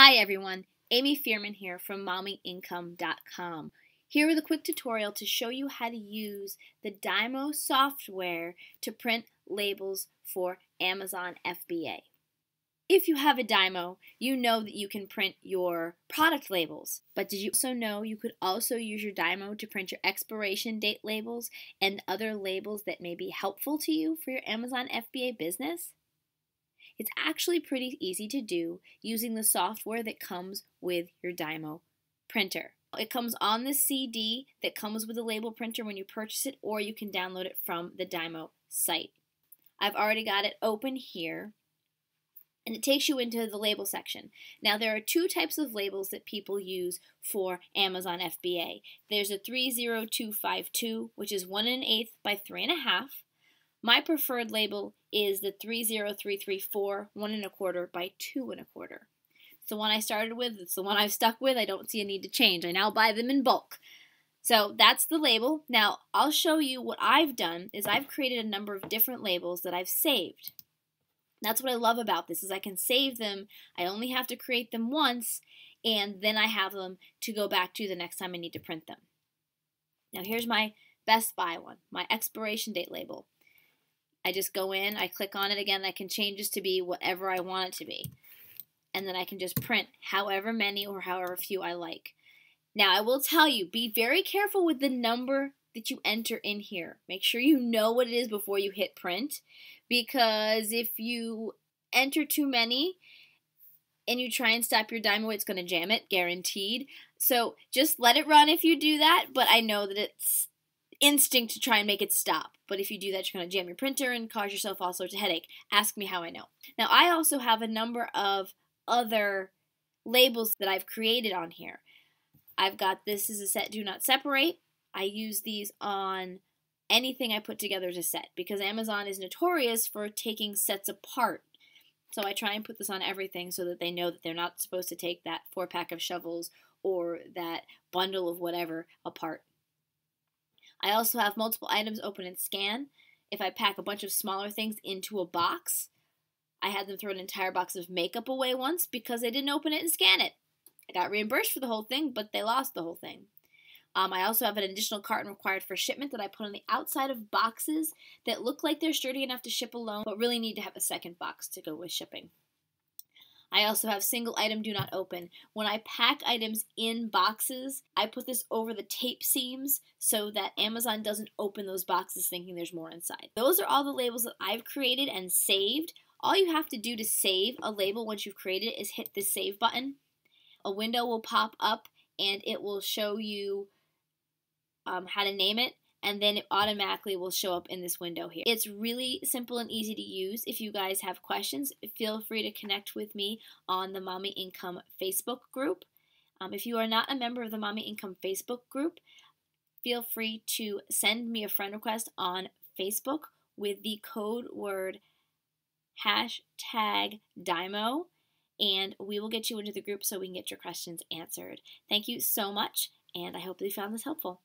Hi everyone, Amy Fearman here from mommyincome.com. Here with a quick tutorial to show you how to use the Dymo software to print labels for Amazon FBA. If you have a Dymo, you know that you can print your product labels. But did you also know you could also use your Dymo to print your expiration date labels and other labels that may be helpful to you for your Amazon FBA business? It's actually pretty easy to do using the software that comes with your Dymo printer. It comes on the CD that comes with the label printer when you purchase it, or you can download it from the Dymo site. I've already got it open here, and it takes you into the label section. Now, there are two types of labels that people use for Amazon FBA. There's a 30252, which is one and an eighth by three and a half, my preferred label is the 30334, one and a quarter by two and a quarter. It's the one I started with. It's the one I've stuck with. I don't see a need to change. I now buy them in bulk. So that's the label. Now I'll show you what I've done is I've created a number of different labels that I've saved. That's what I love about this is I can save them. I only have to create them once and then I have them to go back to the next time I need to print them. Now here's my Best By one, my expiration date label. I just go in, I click on it again, I can change this to be whatever I want it to be. And then I can just print however many or however few I like. Now, I will tell you, be very careful with the number that you enter in here. Make sure you know what it is before you hit print because if you enter too many and you try and stop your Dymo, it's going to jam it, guaranteed. So just let it run if you do that, but I know that it's instinct to try and make it stop. But if you do that, you're going to jam your printer and cause yourself all sorts of headache. Ask me how I know. Now, I also have a number of other labels that I've created on here. I've got this is a set do not separate. I use these on anything I put together as a set because Amazon is notorious for taking sets apart. So I try and put this on everything so that they know that they're not supposed to take that four pack of shovels or that bundle of whatever apart. I also have multiple items open and scan. If I pack a bunch of smaller things into a box, I had them throw an entire box of makeup away once because they didn't open it and scan it. I got reimbursed for the whole thing, but they lost the whole thing. Um, I also have an additional carton required for shipment that I put on the outside of boxes that look like they're sturdy enough to ship alone, but really need to have a second box to go with shipping. I also have single item do not open. When I pack items in boxes, I put this over the tape seams so that Amazon doesn't open those boxes thinking there's more inside. Those are all the labels that I've created and saved. All you have to do to save a label once you've created it is hit the save button. A window will pop up and it will show you um, how to name it and then it automatically will show up in this window here. It's really simple and easy to use. If you guys have questions, feel free to connect with me on the Mommy Income Facebook group. Um, if you are not a member of the Mommy Income Facebook group, feel free to send me a friend request on Facebook with the code word hashtag Dymo, and we will get you into the group so we can get your questions answered. Thank you so much, and I hope you found this helpful.